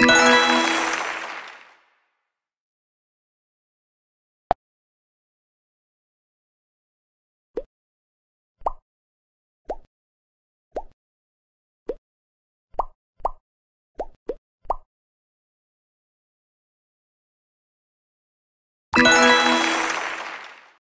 you